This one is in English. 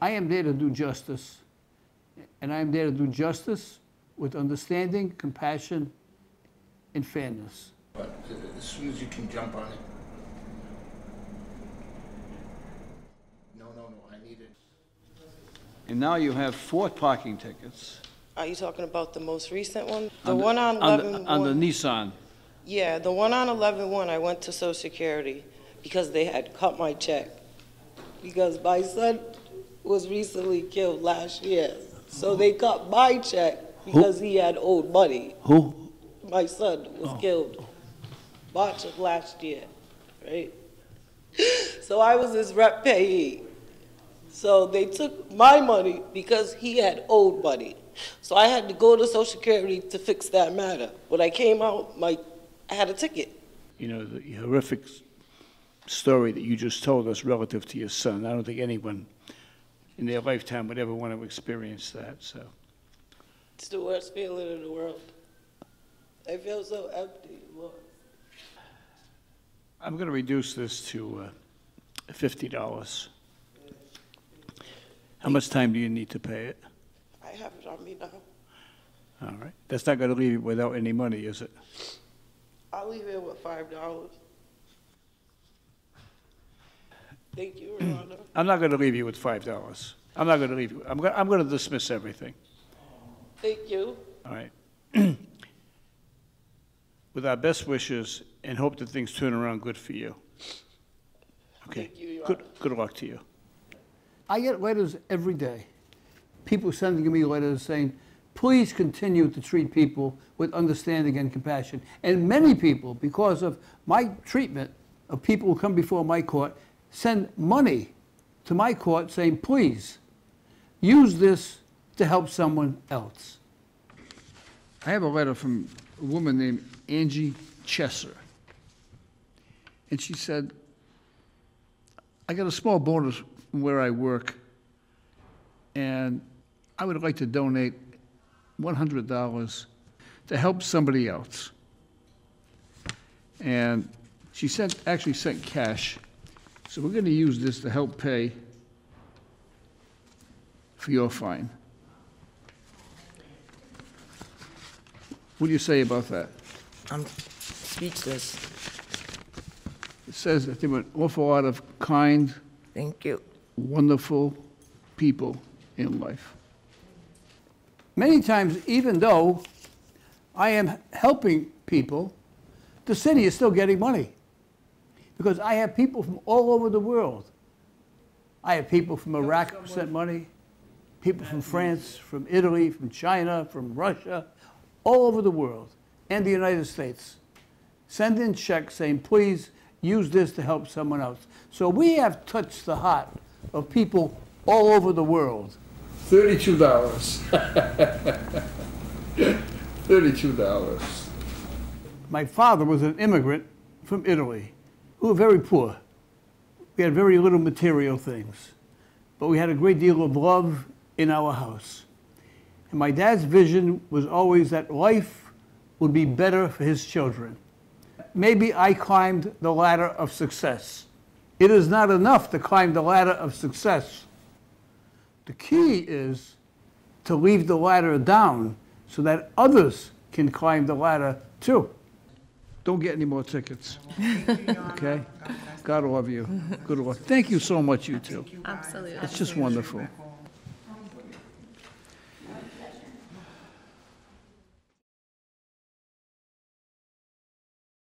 I am there to do justice, and I am there to do justice with understanding, compassion, and fairness. But as soon as you can jump on it. No, no, no, I need it. And now you have four parking tickets. Are you talking about the most recent one? The on one on on the- 11 On the? Nissan. Yeah, the one on 11-1, I went to Social Security because they had cut my check. Because my son was recently killed last year. So they cut my check because he had owed money. Who? My son Oh. was killed March of last year, right? So I was his rep payee. So they took my money because he had owed money. So I had to go to Social Security to fix that matter. When I came out, my, I had a ticket. You know, the horrific story that you just told us relative to your son. I don't think anyone in their lifetime would ever want to experience that, so. It's the worst feeling in the world. I feel so empty, Lord. I'm going to reduce this to uh, $50. How much time do you need to pay it? I have it on me now. All right. That's not going to leave you without any money, is it? I'll leave it with five dollars. Thank you, Your mm. Honor. I'm not going to leave you with $5. I'm not going to leave you, I'm going, I'm going to dismiss everything, Thank you. all right? With our best wishes and hope that things turn around good for you. Okay? Thank you, Your Good, Honor. good luck to you. I get letters every day. People sending me letters saying, please continue to treat people with understanding and compassion. And many people, because of my treatment of people who come before my court, send money to my court saying, please, use this to help someone else. I have a letter from a woman named Angie Chesser. And she said, I got a small bonus from where I work, and I would like to donate $100 to help somebody else. And she sent, actually sent cash, so we're going to use this to help pay for your fine. What do you say about that? I'm speechless. It says that there were an awful lot of kind, Thank you. wonderful people in life. Many times, even though I am helping people, the city is still getting money. Because I have people from all over the world. I have people from Iraq who sent money, people from France, from Italy, from China, from Russia, all over the world, and the United States. Send in checks saying, please use this to help someone else. So we have touched the heart of people all over the world. Thirty-two dollars. Thirty-two dollars. My father was an immigrant from Italy. We were very poor. We had very little material things, but we had a great deal of love in our house. And my dad's vision was always that life would be better for his children. Maybe I climbed the ladder of success. It is not enough to climb the ladder of success. The key is to leave the ladder down so that others can climb the ladder too. Don't get any more tickets. Okay? God love you. Good luck. Thank you so much, you two. Absolutely. It's just wonderful.